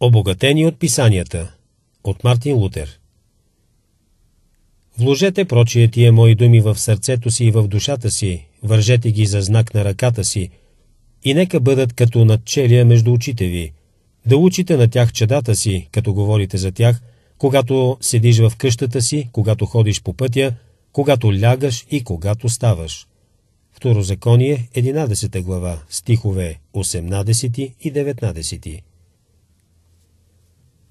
Обогатени от писанията от Мартин Лутер Вложете прочие тия мои думи в сърцето си и в душата си, вържете ги за знак на ръката си, и нека бъдат като надчелия между очите ви, да учите на тях чадата си, като говорите за тях, когато седиш в къщата си, когато ходиш по пътя, когато лягаш и когато ставаш. Второзаконие, 11 глава, стихове 18 и 19.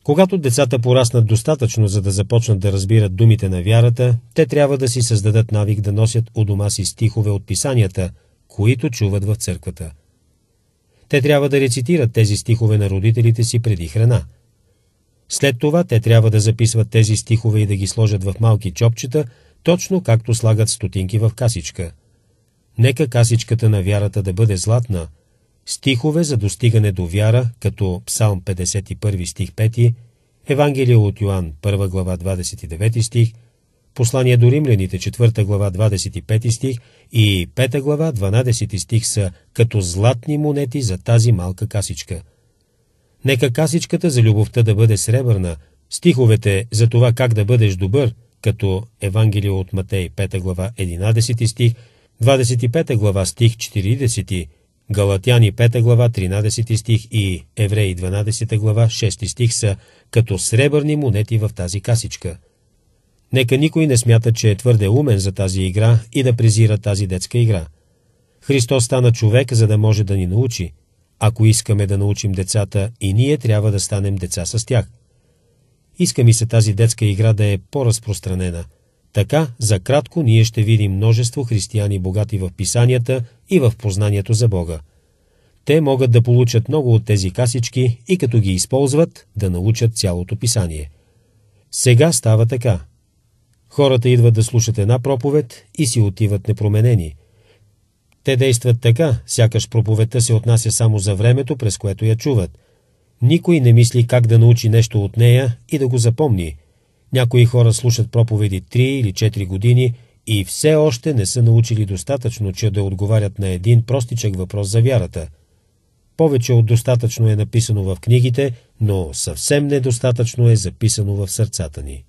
Когато децата пораснат достатъчно, за да започнат да разбират думите на вярата, те трябва да си създадат навик да носят у дома си стихове от писанията, които чуват в църквата. Те трябва да рецитират тези стихове на родителите си преди храна. След това те трябва да записват тези стихове и да ги сложат в малки чопчета, точно както слагат стотинки в касичка. Нека касичката на вярата да бъде златна, стихове за достигане до вяра, като Псалм 51 стих 5, Евангелие от Йоанн 1 глава 29 стих, Послание до римляните 4 глава 25 стих и 5 глава 12 стих са като златни монети за тази малка касичка. Нека касичката за любовта да бъде сребърна, стиховете за това как да бъдеш добър, като Евангелие от Матей 5 глава 11 стих, 25 глава стих 40, Галатяни 5 глава 13 стих и Евреи 12 глава 6 стих са като сребърни монети в тази касичка. Нека никой не смята, че е твърде умен за тази игра и да презира тази детска игра. Христос стана човек, за да може да ни научи. Ако искаме да научим децата, и ние трябва да станем деца с тях. Иска ми се тази детска игра да е по-разпространена – така, за кратко, ние ще видим множество християни богати в писанията и в познанието за Бога. Те могат да получат много от тези касички и като ги използват, да научат цялото писание. Сега става така. Хората идват да слушат една проповед и си отиват непроменени. Те действат така, сякаш проповедта се отнася само за времето, през което я чуват. Никой не мисли как да научи нещо от нея и да го запомни – някои хора слушат проповеди 3 или 4 години и все още не са научили достатъчно, че да отговарят на един простичък въпрос за вярата. Повече от достатъчно е написано в книгите, но съвсем недостатъчно е записано в сърцата ни.